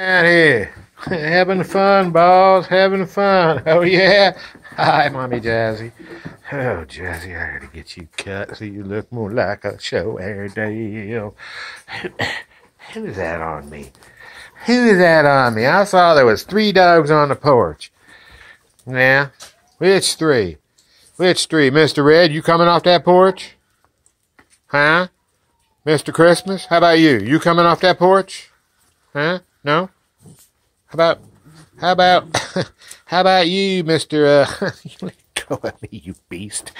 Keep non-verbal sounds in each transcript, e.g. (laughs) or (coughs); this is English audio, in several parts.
Out here, (laughs) having fun, boss, having fun. (laughs) Oh yeah. (laughs) Hi, mommy Jazzy. Oh, Jazzy, I gotta get you cut so you look more like a show Airedale. (coughs) Who's that on me? Who's that on me? I saw there was three dogs on the porch. Yeah, which three? Which three? Mr. Red, you coming off that porch? Huh? Mr. Christmas, how about you? You coming off that porch? Huh? No? How about, how about, (laughs) how about you, Mr. Uh, (laughs) go of me, you beast.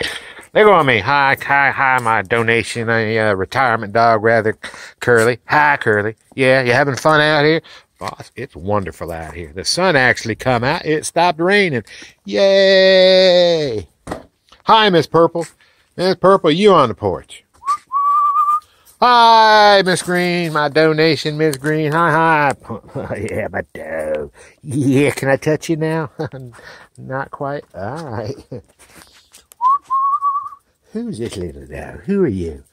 Let go of me. Hi, hi, hi, my donation, a uh, retirement dog, rather, Curly. Hi, Curly. Yeah, you having fun out here? Boss, it's wonderful out here. The sun actually come out. It stopped raining. Yay! Hi, Miss Purple. Miss Purple, you on the porch. Hi, Miss Green. My donation, Miss Green. Hi, hi. (laughs) Yeah, my dog. Yeah, can I touch you now? (laughs) Not quite. All right. (laughs) Who's this little dog? Who are you?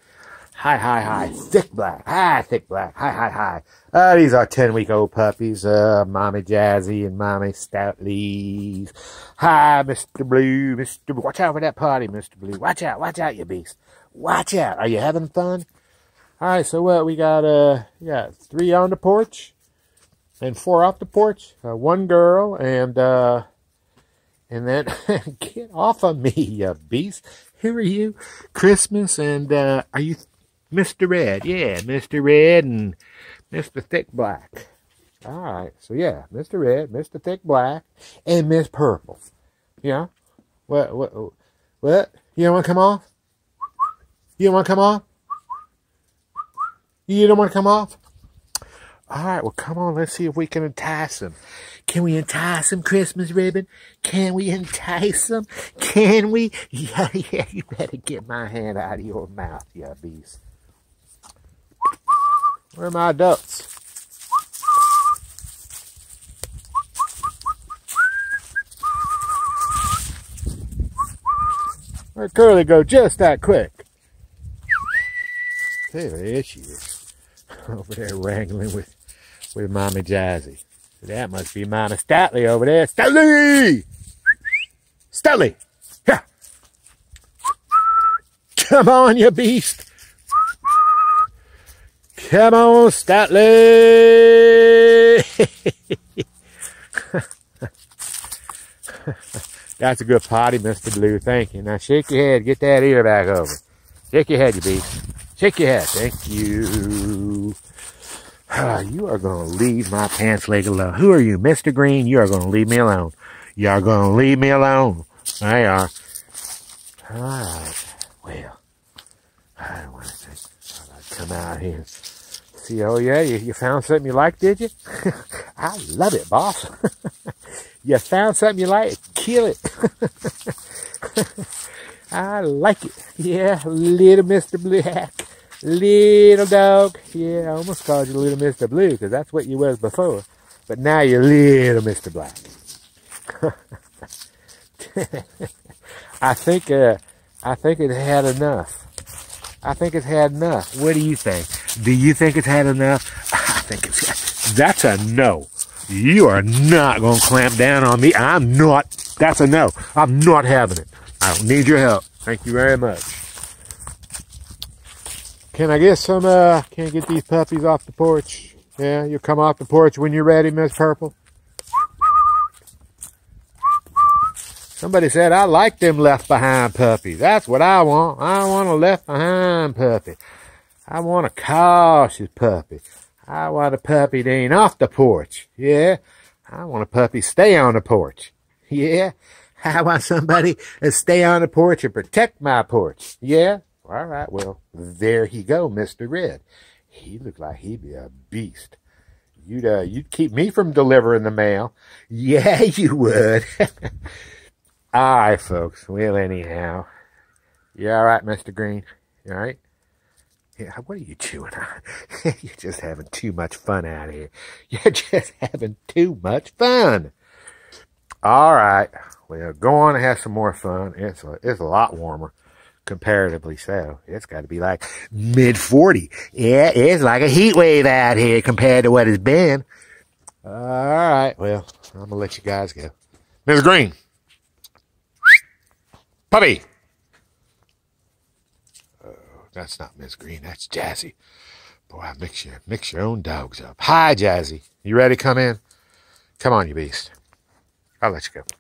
Hi, hi, hi. Thick black. Hi, thick black. Hi, hi, hi. Uh, these are 10 week old puppies. Uh, Mommy Jazzy and Mommy Stoutleys. Hi, Mr. Blue. Mr. Blue. Watch out for that potty, Mr. Blue. Watch out. Watch out, you beast. Watch out. Are you having fun? All right, so what we got? Uh, got three on the porch and four off the porch. Uh, one girl and uh, and then (laughs) get off of me, (laughs) you beast. Who are you? Christmas and uh, are you Mr. Red? Yeah, Mr. Red and Mr. Thick Black. All right, so yeah, Mr. Red, Mr. Thick Black, and Miss Purple. Yeah. What? What? What? You don't want to come off? You don't want to come off? You don't want to come off? All right, well, come on. Let's see if we can entice them. Can we entice them, Christmas ribbon? Can we entice them? Can we? (laughs) Yeah, yeah, you better get my hand out of your mouth, you beast. Where are my ducks? Where'd Curly go just that quick? There she is. (laughs) Over there wrangling with, with Mommy Jazzy. That must be Mama Statley over there. Statley! Statley! Yeah! Come on, you beast! Come on, Statley! (laughs) That's a good potty, Mr. Blue. Thank you. Now shake your head. Get that ear back over. Shake your head, you beast. Shake your head. Thank you. (sighs) you are going to leave my pants leg alone. Who are you, Mr. Green? You are going to leave me alone. You are going to leave me alone. I are. All right. Well, I don't want to come out here see. Oh, yeah, you, you found something you like, did you? (laughs) I love it, boss. (laughs) you found something you like, kill it. (laughs) I like it. Yeah, little Mr. Black. Little dog. Yeah, I almost called you Little Mr. Blue because that's what you was before. But now you're Little Mr. Black. (laughs) I think, uh, I think it had enough. I think it's had enough. What do you think? Do you think it's had enough? (laughs) I think it's, that's a no. You are not going to clamp down on me. I'm not. That's a no. I'm not having it. I don't need your help. Thank you very much. Can I get some, uh, can I get these puppies off the porch? Yeah, you'll come off the porch when you're ready, Miss Purple. Somebody said, I like them left behind puppies. That's what I want. I want a left behind puppy. I want a cautious puppy. I want a puppy that ain't off the porch. Yeah. I want a puppy stay on the porch. Yeah. (laughs) I want somebody to stay on the porch and protect my porch. Yeah? All right, well, there he go, Mr. Red. He looked like he'd be a beast. You'd, uh, you'd keep me from delivering the mail. (laughs) Yeah, you would. (laughs) all right, folks. Well, anyhow. You all right, Mr. Green? You all right? Yeah, what are you chewing on? (laughs) You're just having too much fun out here. You're just having too much fun. All right. Well, go on and have some more fun. It's a, it's a lot warmer, comparatively so. It's got to be like mid 40. Yeah, it's like a heat wave out here compared to what it's been. All right. Well, I'm going to let you guys go. Ms. Green. Puppy. Oh, that's not Miss Green. That's Jazzy. Boy, mix your, mix your own dogs up. Hi, Jazzy. You ready to come in? Come on, you beast. I'll let you go.